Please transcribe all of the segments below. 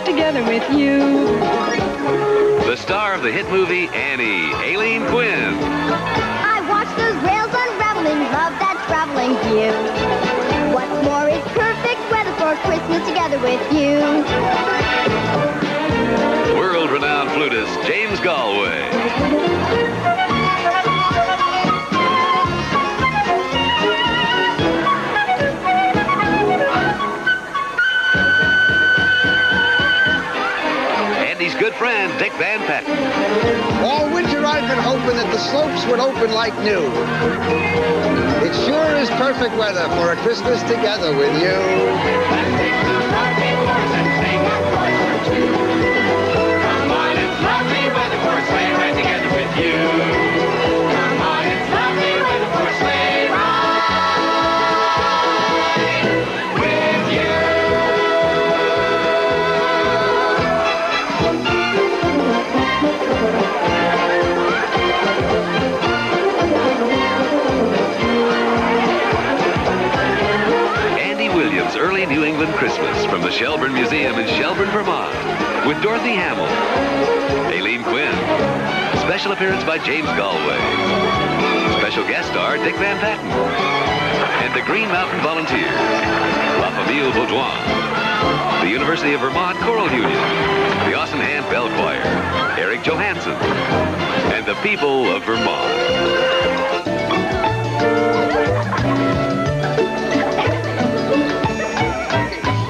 for together with you. the star of the hit movie Annie, Aileen Quinn, I watch those rails unraveling, love that traveling gift. What's more, it's perfect weather for Christmas together with you. world-renowned flutist James Galway, Dick All winter I've been hoping that the slopes would open like new. It sure is perfect weather for a Christmas together with you. Christmas from the Shelburne Museum in Shelburne, Vermont, with Dorothy Hamill, Aileen Quinn, special appearance by James Galway, special guest star Dick Van Patten, and the Green Mountain Volunteers, La Famille Baudouin, the University of Vermont Choral Union, the Austin Hand Bell Choir, Eric Johansson, and the people of Vermont.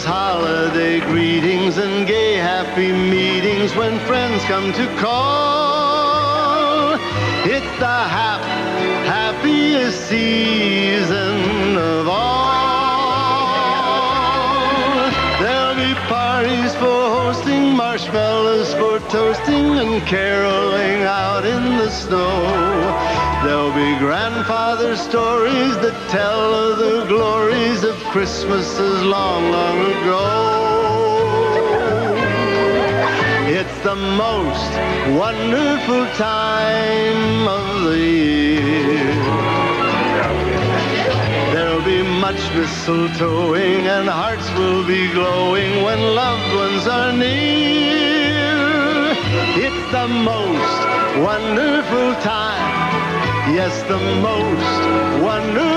Those holiday greetings and gay happy meetings when friends come to call. It's the hap- happiest season of all. There'll be parties for hosting, marshmallows for toasting, and caroling out in the snow. There'll be grandfather stories that tell of the glories of Christmases long, long ago. It's the most wonderful time of the year. There'll be much mistletoeing and hearts will be glowing when loved ones are near. It's the most wonderful time. Yes, the most wonderful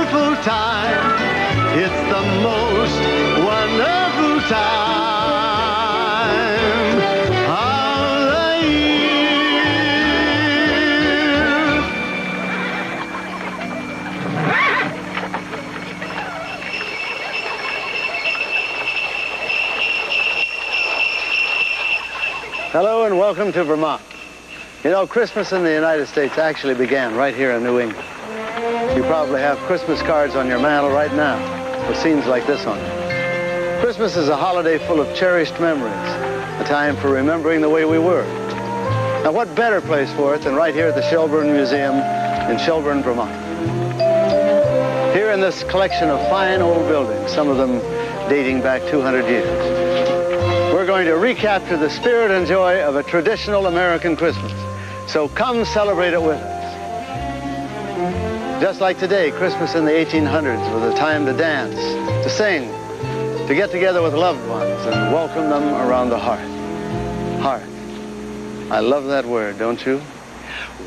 time. It's the most wonderful time of the year. Hello and welcome to Vermont. You know, Christmas in the United States actually began right here in New England. You probably have Christmas cards on your mantle right now with scenes like this on it. Christmas is a holiday full of cherished memories, a time for remembering the way we were. Now, what better place for it than right here at the Shelburne Museum in Shelburne, Vermont? Here in this collection of fine old buildings, some of them dating back 200 years we're going to recapture the spirit and joy of a traditional American Christmas. So come celebrate it with us. Just like today, Christmas in the 1800s was a time to dance, to sing, to get together with loved ones and welcome them around the hearth. Hearth. I love that word, don't you?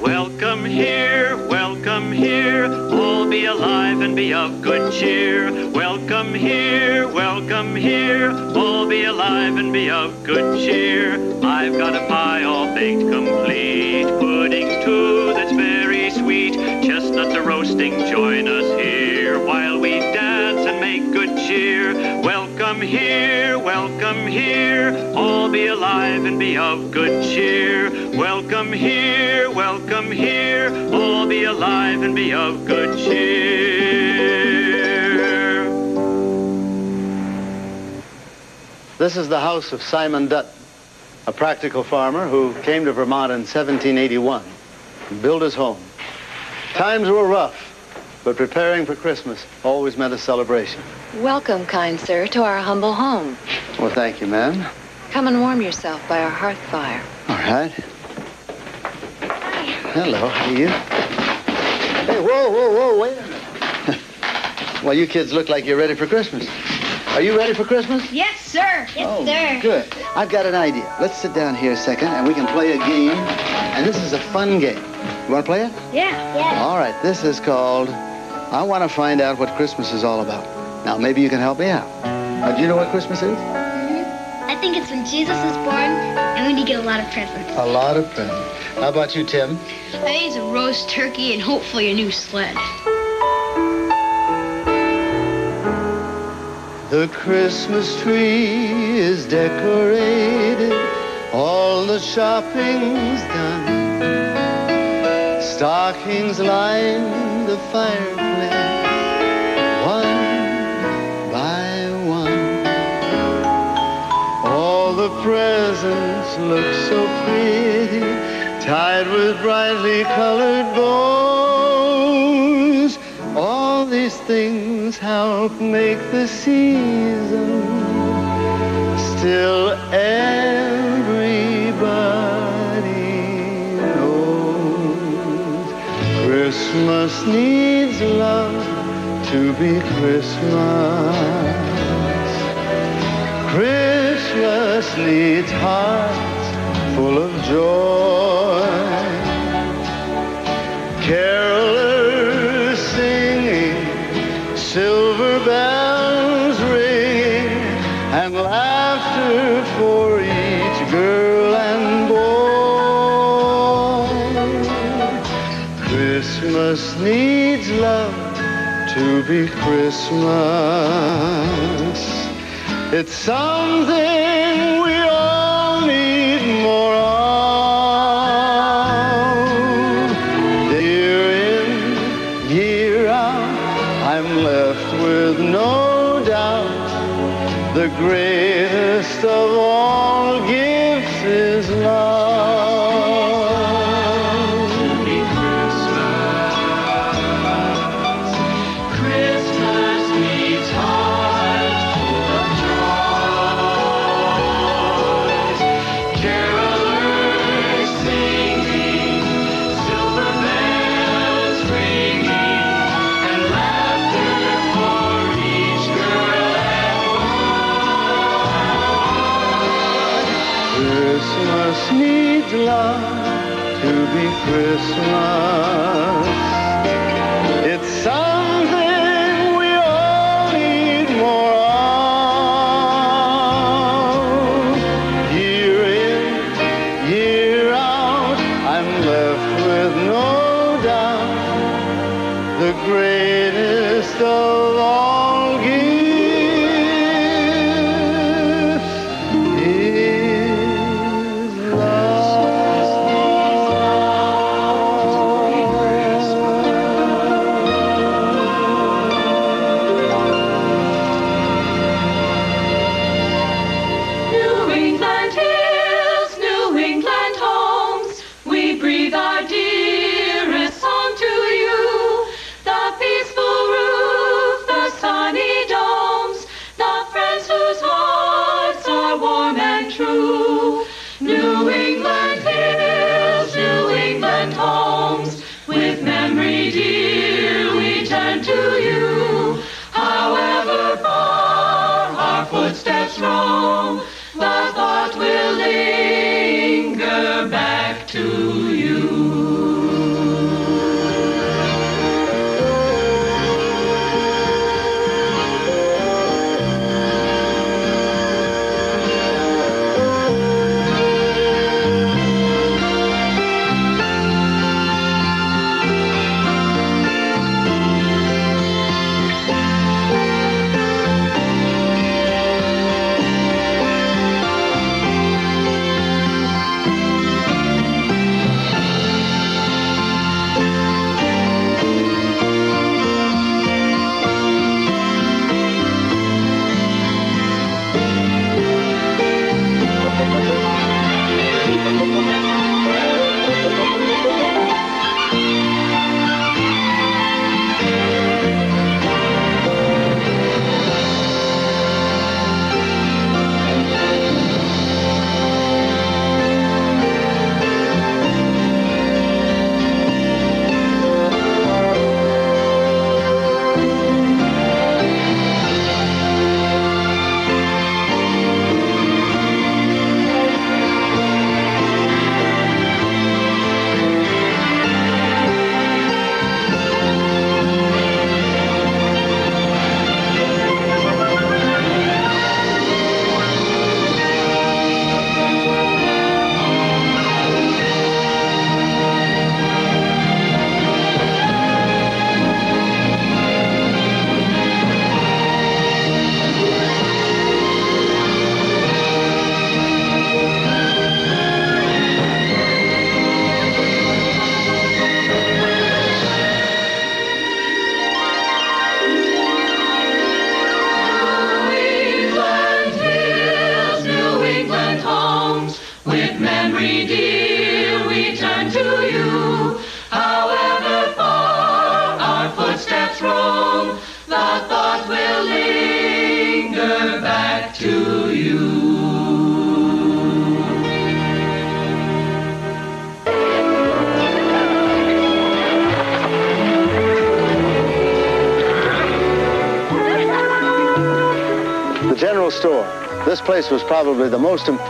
Welcome here, welcome here, all be alive and be of good cheer. Welcome here, welcome here, all be alive and be of good cheer. I've got a pie all baked complete, pudding roasting, join us here while we dance and make good cheer. Welcome here, welcome here, all be alive and be of good cheer. Welcome here, welcome here, all be alive and be of good cheer. This is the house of Simon Dutton, a practical farmer who came to Vermont in 1781 and built his home. Times were rough, but preparing for Christmas always meant a celebration. Welcome, kind sir, to our humble home. Well, thank you, ma'am. Come and warm yourself by our hearth fire. All right. Hello, how are you? Hey, whoa, whoa, whoa, wait a minute. well, you kids look like you're ready for Christmas. Are you ready for Christmas? Yes, sir. Yes, oh, sir. good. I've got an idea. Let's sit down here a second and we can play a game. And this is a fun game. You want to play it? Yeah. Yeah. All right, this is called I Want to Find Out What Christmas is All About. Now, maybe you can help me out. Uh, do you know what Christmas is? I think it's when Jesus is born and when you get a lot of presents. A lot of presents. How about you, Tim? I think it's a roast turkey and hopefully a new sled. The Christmas tree is decorated, all the shopping's done. Stockings line the fireplace, one by one. All the presents look so pretty, tied with brightly colored bows. All these things help make the season. Still, everybody Christmas needs love to be Christmas. Christmas needs hearts full of joy. Be Christmas. It's something footsteps roam.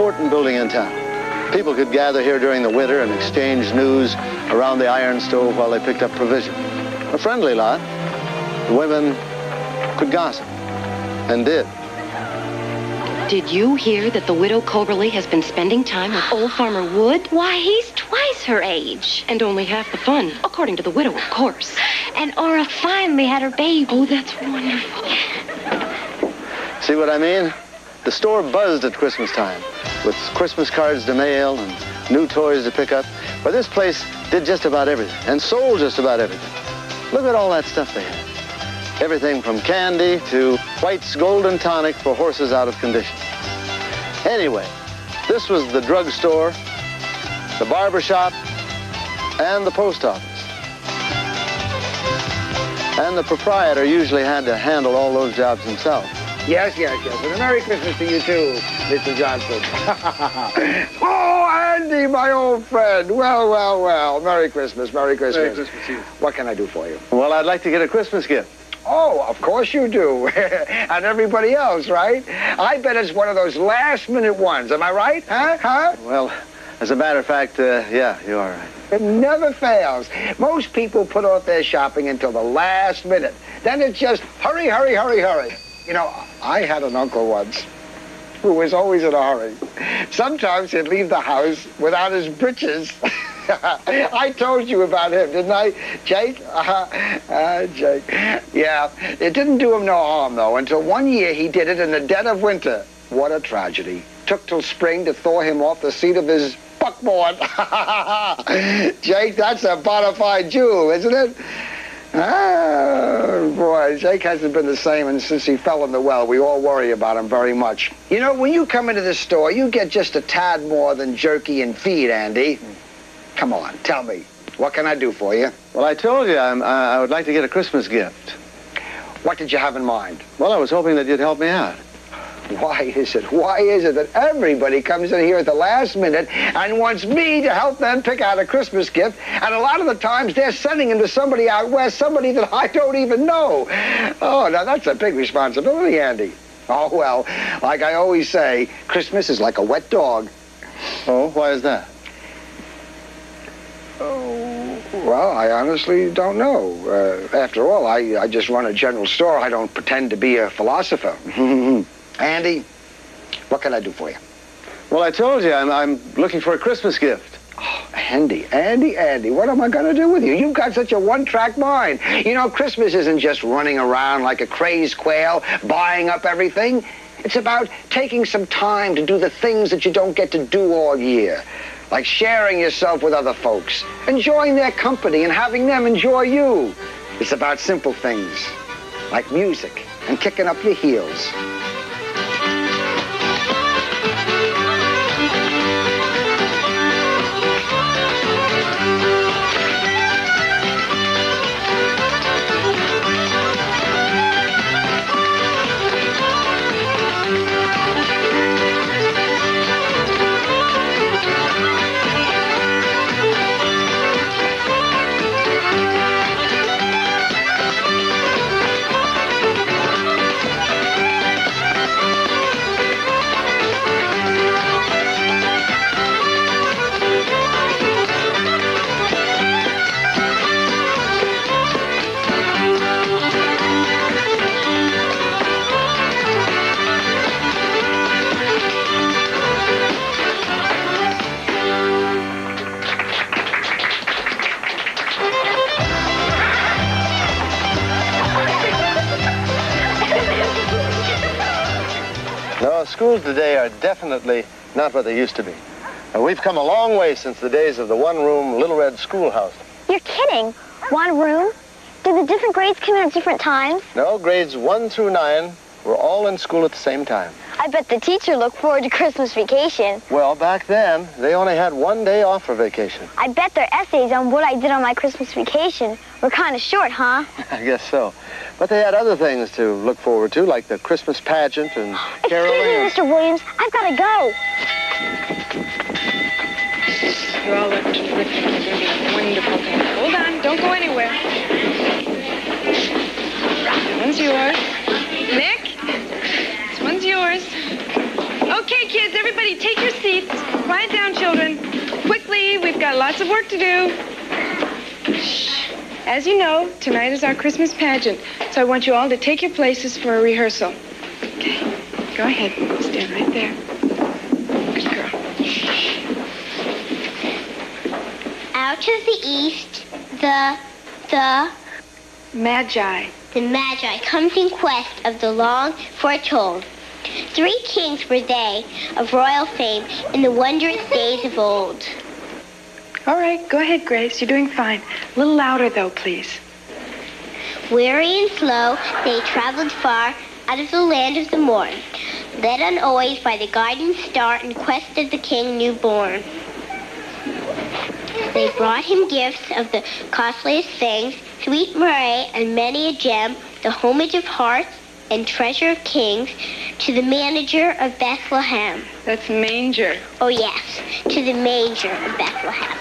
Important building in town. People could gather here during the winter and exchange news around the iron stove while they picked up provision. A friendly lot. The women could gossip, and did. Did you hear that the widow Coberly has been spending time with old Farmer Wood? Why, he's twice her age. And only half the fun, according to the widow, of course. And Aura finally had her baby. Oh, that's wonderful. See what I mean? The store buzzed at Christmas time with Christmas cards to mail and new toys to pick up. But this place did just about everything and sold just about everything. Look at all that stuff they had. Everything from candy to White's Golden Tonic for horses out of condition. Anyway, this was the drugstore, the barber shop, and the post office. And the proprietor usually had to handle all those jobs himself. Yes, yes, yes. And a Merry Christmas to you, too, Mr. Johnson. oh, Andy, my old friend. Well, well, well. Merry Christmas, Merry Christmas. Merry Christmas to you. What can I do for you? Well, I'd like to get a Christmas gift. Oh, of course you do. and everybody else, right? I bet it's one of those last-minute ones. Am I right? Huh? Huh? Well, as a matter of fact, uh, yeah, you are right. It never fails. Most people put off their shopping until the last minute. Then it's just hurry, hurry, hurry, hurry. You know, I had an uncle once who was always in a hurry. Sometimes he'd leave the house without his breeches. I told you about him, didn't I, Jake? Uh, uh, Jake. Yeah, it didn't do him no harm, though, until one year he did it in the dead of winter. What a tragedy. Took till spring to thaw him off the seat of his buckboard. Jake, that's a bona fide jewel, isn't it? Oh, boy, Jake hasn't been the same and since he fell in the well. We all worry about him very much. You know, when you come into this store, you get just a tad more than jerky and feed, Andy. Come on, tell me. What can I do for you? Well, I told you I'm, I would like to get a Christmas gift. What did you have in mind? Well, I was hoping that you'd help me out. Why is it? Why is it that everybody comes in here at the last minute and wants me to help them pick out a Christmas gift? And a lot of the times they're sending them to somebody out west, somebody that I don't even know. Oh, now that's a big responsibility, Andy. Oh, well, like I always say, Christmas is like a wet dog. Oh, why is that? Oh, well, I honestly don't know. Uh, after all, I, I just run a general store. I don't pretend to be a philosopher. Andy, what can I do for you? Well, I told you, I'm, I'm looking for a Christmas gift. Oh, Andy, Andy, Andy, what am I going to do with you? You've got such a one-track mind. You know, Christmas isn't just running around like a crazed quail, buying up everything. It's about taking some time to do the things that you don't get to do all year. Like sharing yourself with other folks, enjoying their company and having them enjoy you. It's about simple things, like music and kicking up your heels. Definitely not what they used to be. And we've come a long way since the days of the one-room Little Red Schoolhouse. You're kidding. One room? Did the different grades come in at different times? No, grades one through nine were all in school at the same time. I bet the teacher looked forward to Christmas vacation. Well, back then, they only had one day off for vacation. I bet their essays on what I did on my Christmas vacation were kind of short, huh? I guess so. But they had other things to look forward to, like the Christmas pageant and caroling. Excuse me, Mr. Williams. I've got to go. You're all look terrific. You're going to do wonderful things. Hold on. Don't go anywhere. This one's yours. Nick, this one's yours. Everybody, take your seats. Quiet down, children. Quickly, we've got lots of work to do. Shh. As you know, tonight is our Christmas pageant, so I want you all to take your places for a rehearsal. Okay, go ahead. Stand right there. Good girl. Out of the east, the, the, Magi. the Magi comes in quest of the long foretold. Three kings were they, of royal fame, in the wondrous days of old. All right, go ahead, Grace. You're doing fine. A little louder, though, please. Weary and slow, they traveled far out of the land of the morn, led on always by the guiding star in quest of the king newborn. They brought him gifts of the costliest things, sweet myrrh and many a gem, the homage of hearts and treasure of kings, to the manager of Bethlehem. That's manger. Oh yes, to the manger of Bethlehem.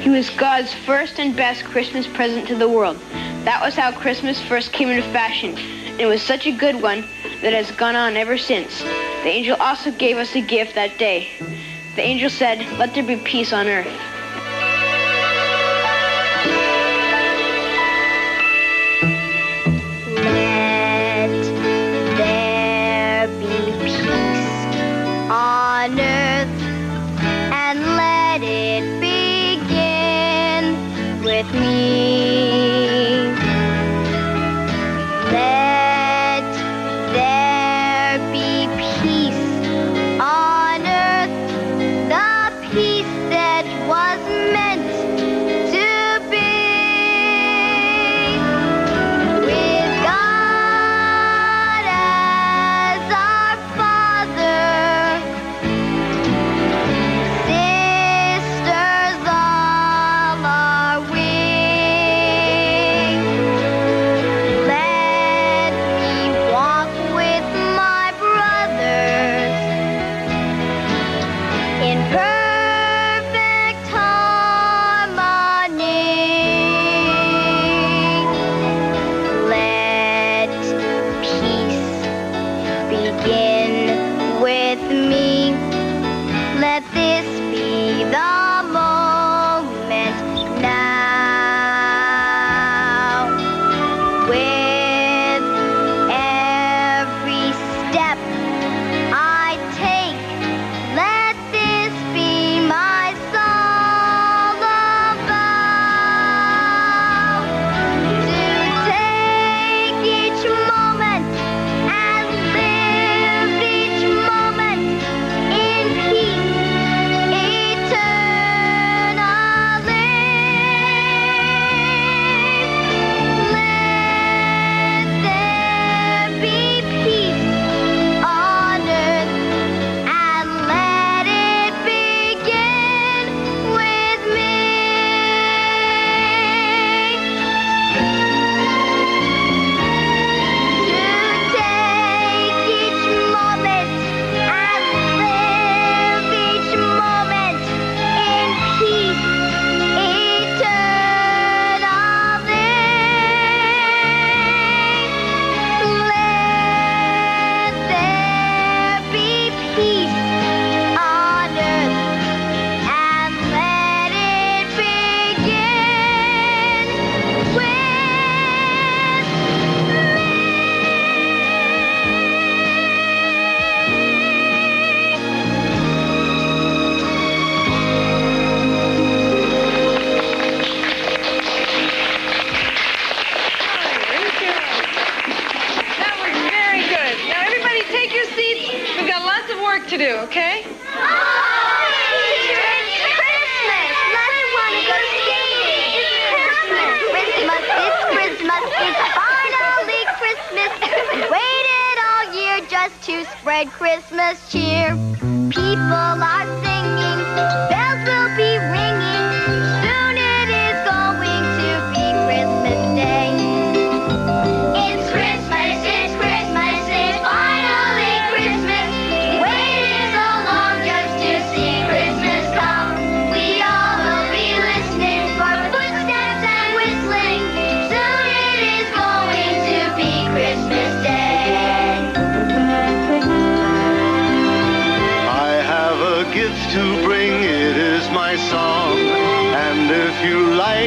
He was God's first and best Christmas present to the world. That was how Christmas first came into fashion. And it was such a good one that has gone on ever since. The angel also gave us a gift that day. The angel said, Let there be peace on earth. To spread Christmas cheer. People are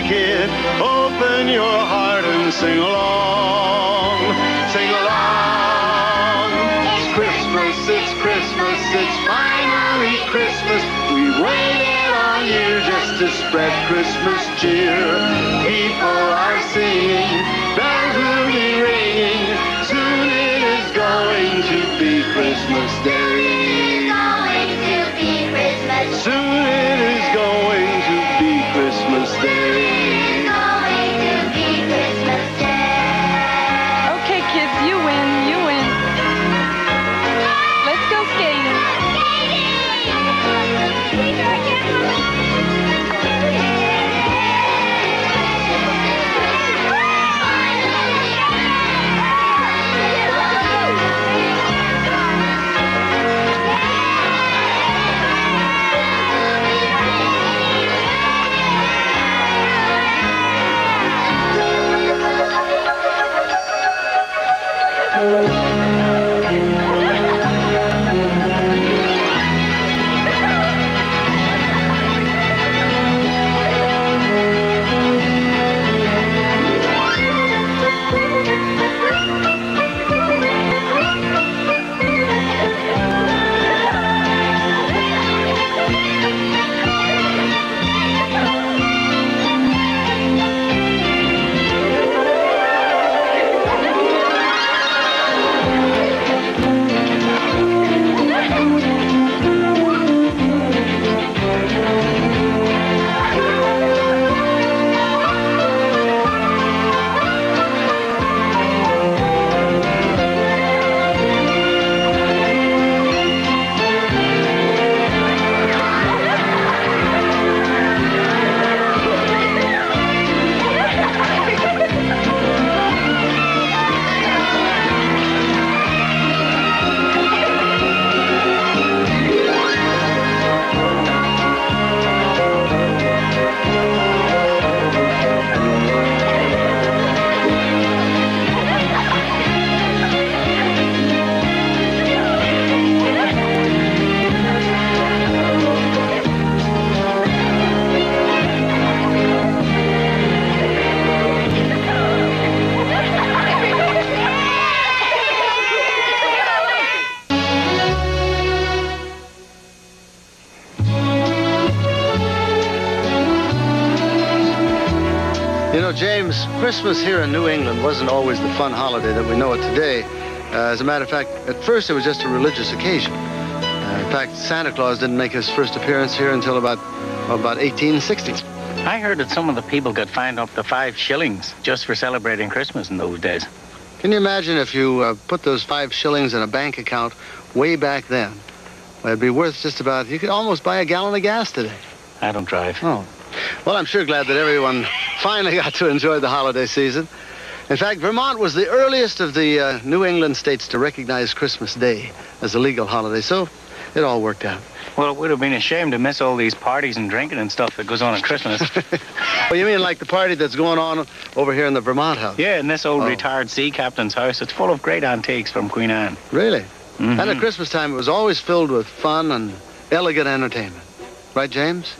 like it, open your heart and sing along. Sing along. It's Christmas, it's Christmas, it's finally Christmas. We waited all year just to spread Christmas cheer. People are singing, bells will be ringing. Soon it is going to be Christmas Day. Christmas here in New England wasn't always the fun holiday that we know it today. Uh, as a matter of fact, at first it was just a religious occasion. Uh, in fact, Santa Claus didn't make his first appearance here until about, well, about 1860. I heard that some of the people got fined up to five shillings just for celebrating Christmas in those days. Can you imagine if you uh, put those five shillings in a bank account way back then? Well, it'd be worth just about, you could almost buy a gallon of gas today. I don't drive. Oh. Well, I'm sure glad that everyone finally got to enjoy the holiday season. In fact, Vermont was the earliest of the uh, New England states to recognize Christmas Day as a legal holiday, so it all worked out. Well, it would have been a shame to miss all these parties and drinking and stuff that goes on at Christmas. Well, you mean like the party that's going on over here in the Vermont house? yeah, in this old Oh. retired sea captain's house, it's full of great antiques from Queen Anne. Really? Mhm. And at Christmas time, it was always filled with fun and elegant entertainment. Right, James?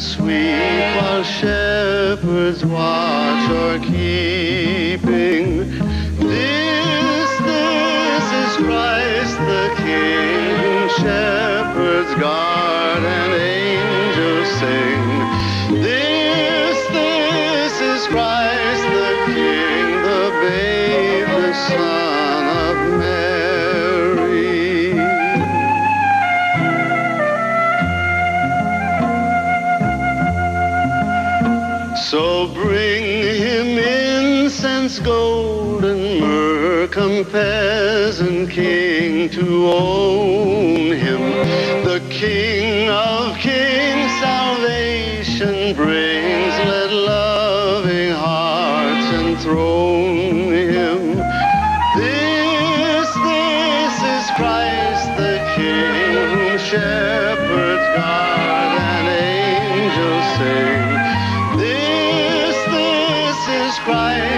Sweet while shepherds watch or to own him. The King of kings, salvation brings, let loving hearts enthrone him. This, this is Christ the King, whom shepherds guard and angels sing. This, this is Christ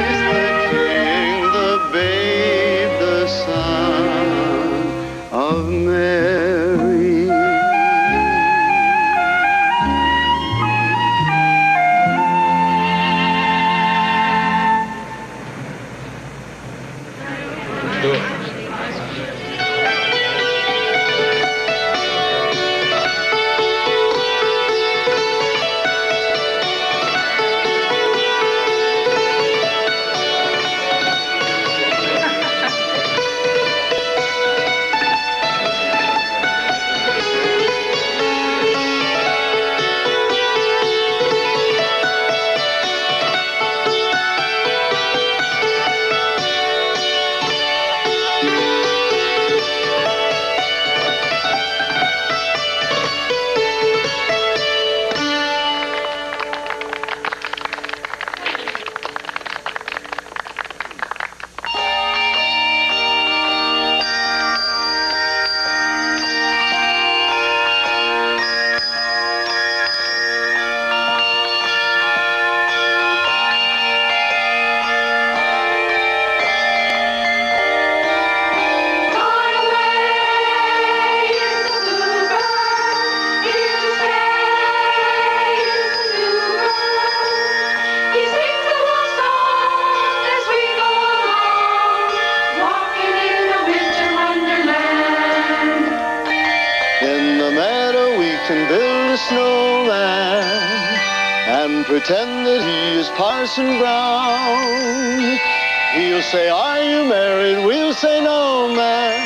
pretend that he is Parson Brown. He'll say, Are you married? We'll say, No, man.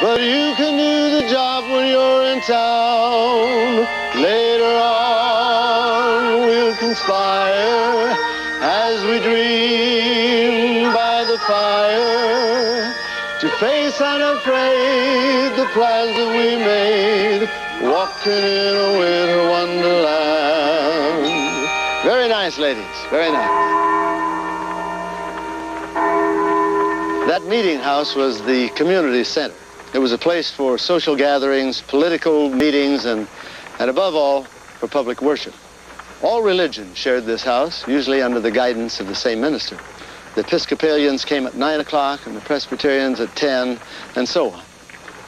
But you can do the job when you're in town. Later on, we'll conspire as we dream by the fire to face and unafraid the plans that we made, walking in a winter wonderland. Nice, ladies. Very nice. That meeting house was the community center. It was a place for social gatherings, political meetings, and, and above all, for public worship. All religions shared this house, usually under the guidance of the same minister. The Episcopalians came at 9 o'clock and the Presbyterians at 10, and so on.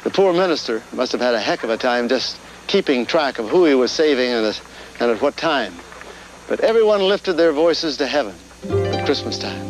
The poor minister must have had a heck of a time just keeping track of who he was saving and at, and at what time. But everyone lifted their voices to heaven at Christmas time.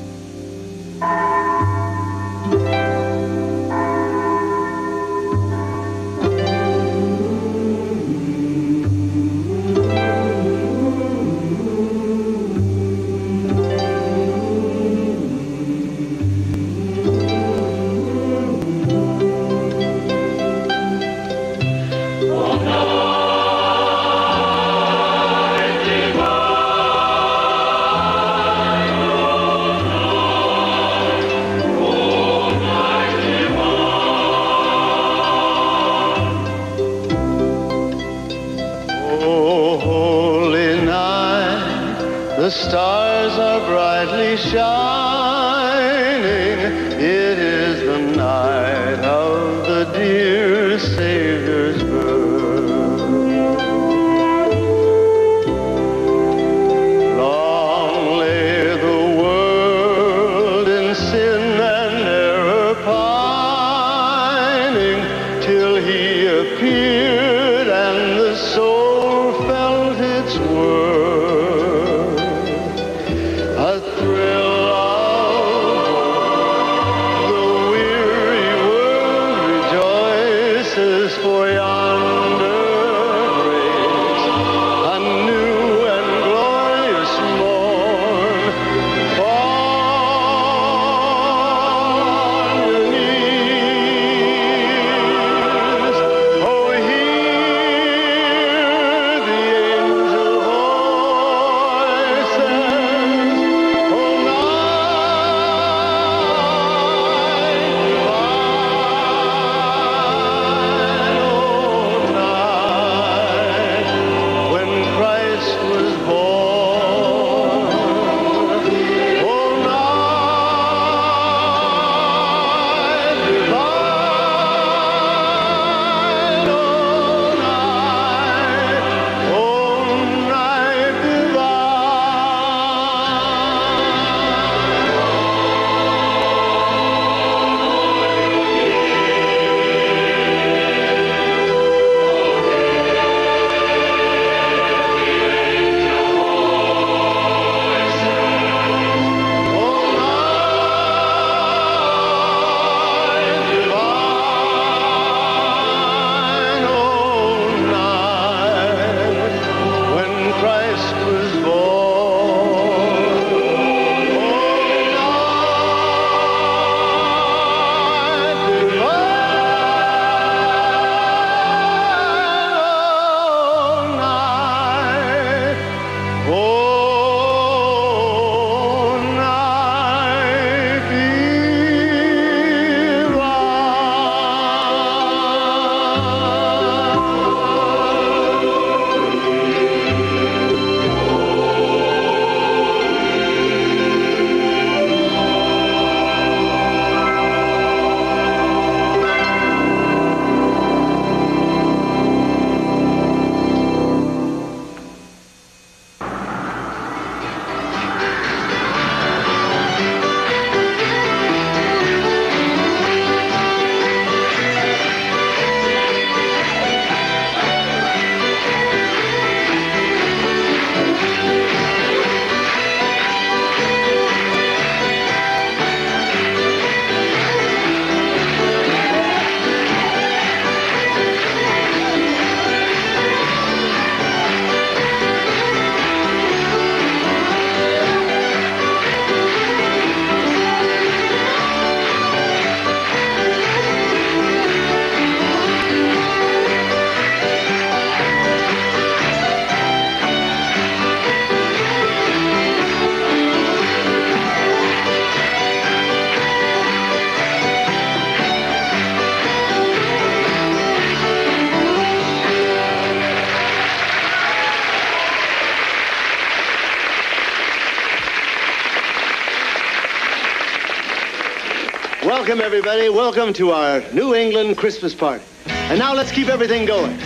Welcome, everybody. Welcome to our New England Christmas party. And now let's keep everything going.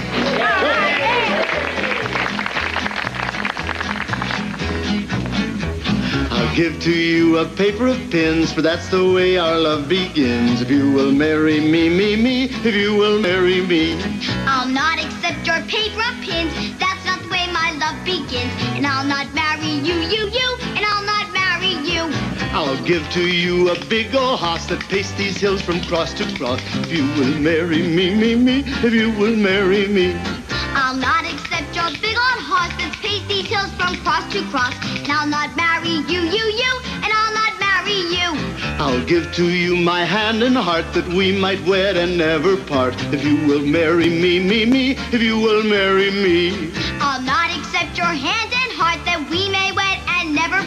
I'll give to you a paper of pins, for that's the way our love begins. If you will marry me, me, me, if you will marry me. I'll not accept your paper of pins. That's not the way my love begins. And I'll not marry you, you, you. I'll give to you a big old horse that paced these hills from cross to cross. If you will marry me, me, me, if you will marry me. I'll not accept your big old horse that's paced these hills from cross to cross. And I'll not marry you, you, you. And I'll not marry you. I'll give to you my hand and heart that we might wed and never part. If you will marry me, me, me, if you will marry me. I'll not accept your hand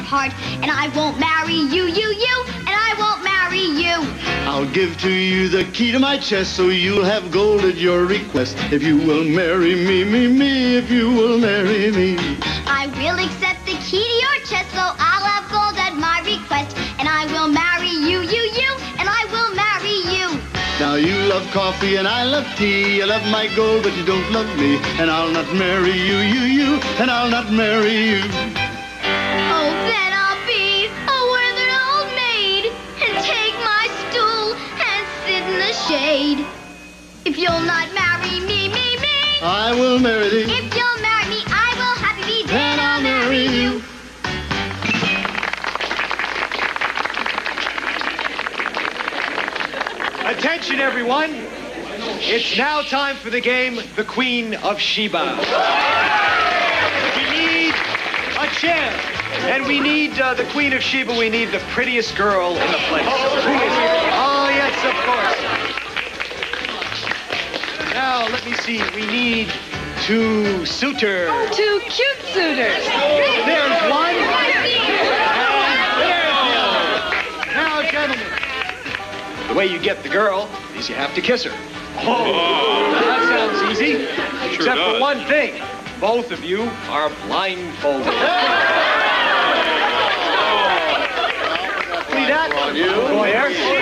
part. And I won't marry you, you, you. And I won't marry you. I'll give to you the key to my chest so you'll have gold at your request. If you will marry me, me, me, if you will marry me. I will accept the key to your chest, so I'll have gold at my request. And I will marry you, you, you, and I will marry you. Now you love coffee and I love tea. You love my gold, but you don't love me. And I'll not marry you, you, you, and I'll not marry you. If you'll not marry me, me, me. I will marry thee. If you'll marry me, I will happy be. Then I'll marry you. Attention, everyone. It's now time for the game, The Queen of Sheba. We need a chair. And we need uh, the Queen of Sheba. We need the prettiest girl in the place. Oh, yes, of course. Now, let me see. We need two suitors. Two cute suitors. There's one. And there's the other. Now, gentlemen, the way you get the girl is you have to kiss her. Oh, that sounds easy. Except for one thing. Both of you are blindfolded. See that?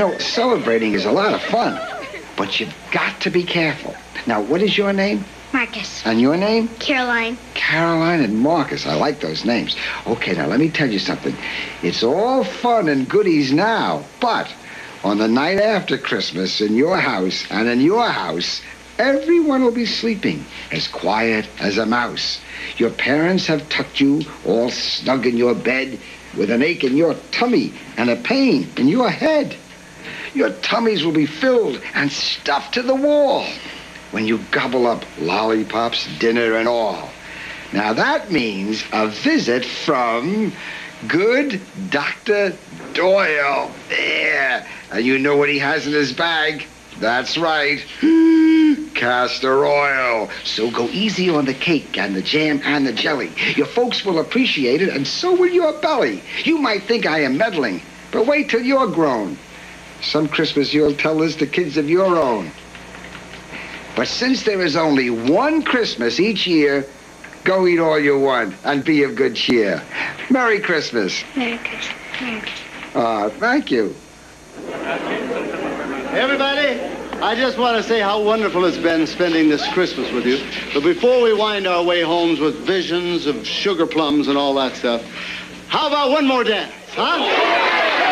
Know, celebrating is a lot of fun, but you've got to be careful. Now, what is your name? Marcus. And your name? Caroline. Caroline and Marcus. I like those names. Okay, now let me tell you something. It's all fun and goodies now, but on the night after Christmas in your house and in your house, everyone will be sleeping as quiet as a mouse. Your parents have tucked you all snug in your bed with an ache in your tummy and a pain in your head. Your tummies will be filled and stuffed to the wall when you gobble up lollipops, dinner, and all. Now that means a visit from good Dr. Doyle. There. And you know what he has in his bag? That's right. Castor oil. So go easy on the cake and the jam and the jelly. Your folks will appreciate it, and so will your belly. You might think I am meddling, but wait till you're grown. Some Christmas you'll tell this to kids of your own. But since there is only one Christmas each year, go eat all you want and be of good cheer. Merry Christmas. Merry Christmas. Merry Christmas. Ah, thank you. Everybody, I just want to say how wonderful it's been spending this Christmas with you. But before we wind our way homes with visions of sugar plums and all that stuff, how about one more dance, huh?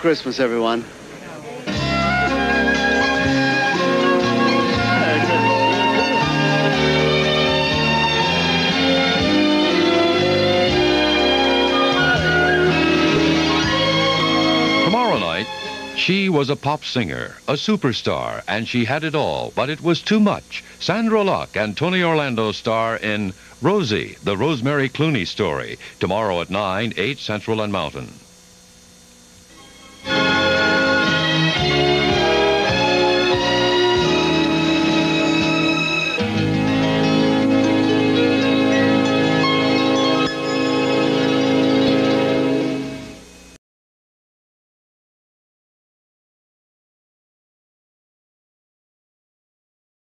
Christmas, everyone. Tomorrow night, she was a pop singer, a superstar, and she had it all, but it was too much. Sondra Locke and Tony Orlando star in Rosie, the Rosemary Clooney story, tomorrow at 9, 8 Central and Mountain.